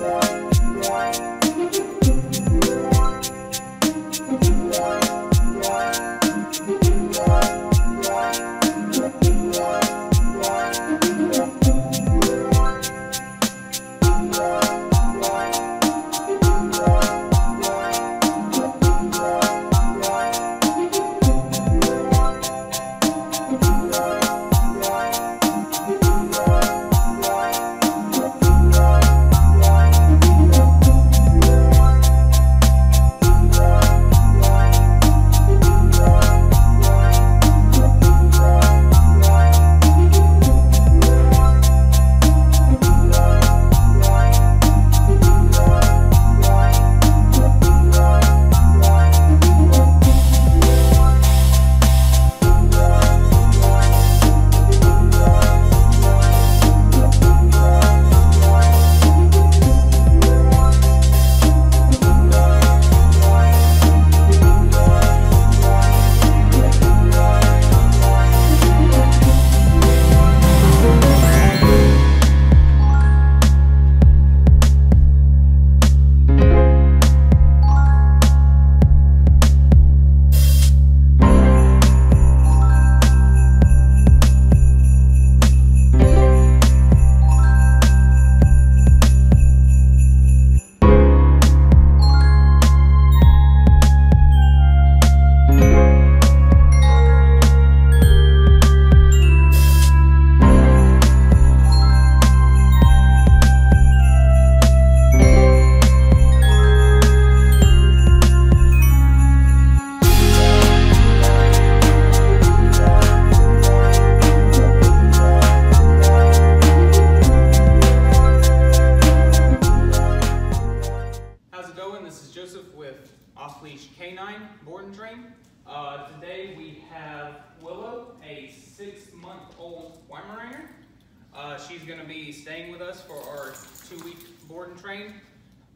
one, one. Weimaraner. Uh, she's going to be staying with us for our two-week board and train.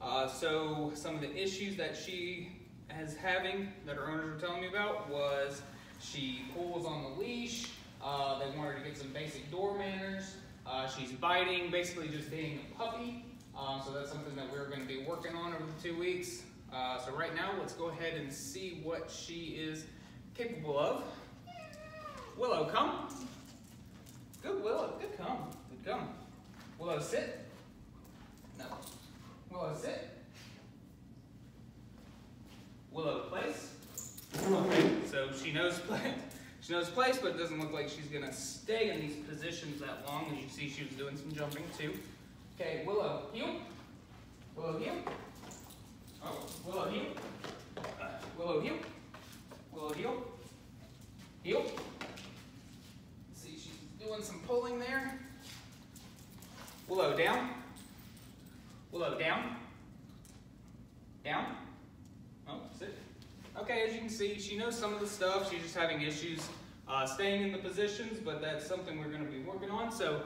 Uh, so some of the issues that she is having that her owners were telling me about was she pulls on the leash. Uh, they want her to get some basic door manners. Uh, she's biting, basically just being a puppy. Um, so that's something that we're going to be working on over the two weeks. Uh, so right now, let's go ahead and see what she is capable of. Willow, come. Good, Willow. Good come. Good come. Willow, sit. No. Willow, sit. Willow, place. Okay, so she knows place. she knows place, but it doesn't look like she's gonna stay in these positions that long. As you see, she was doing some jumping too. Okay, Willow, heel. Willow, heel. Oh, Willow, heel. Willow, heel. Willow, heel. Heel See, she's doing some pulling there. Willow down. Willow down. Down. Oh, sit. Okay, as you can see, she knows some of the stuff. She's just having issues uh, staying in the positions, but that's something we're going to be working on. So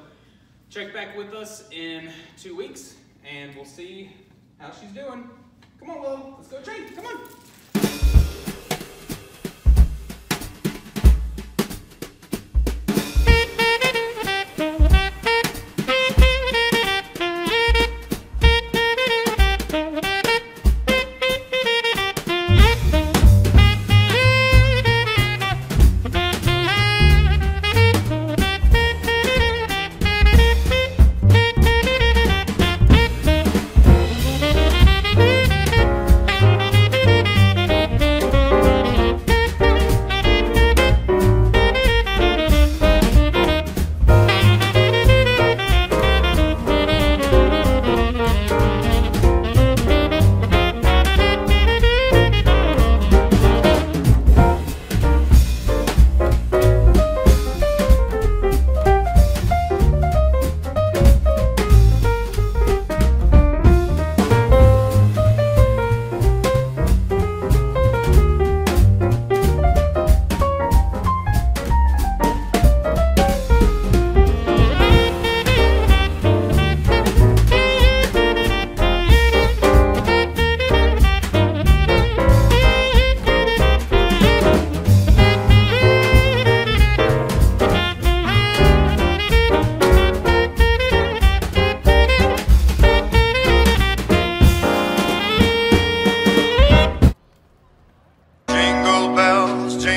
check back with us in two weeks, and we'll see how she's doing. Come on, Willow. Let's go train. Come on.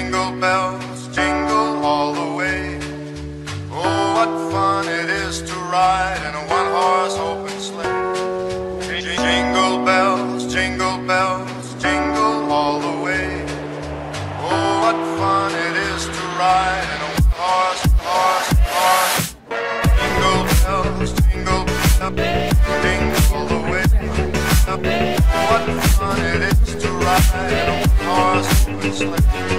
Jingle bells, jingle all the way. Oh, what fun it is to ride in a one horse open sleigh. Jingle bells, jingle bells, jingle all the way. Oh, what fun it is to ride in a one horse, horse, horse. Jingle bells, jingle bells, jingle the way. What fun it is to ride in a one horse open sleigh.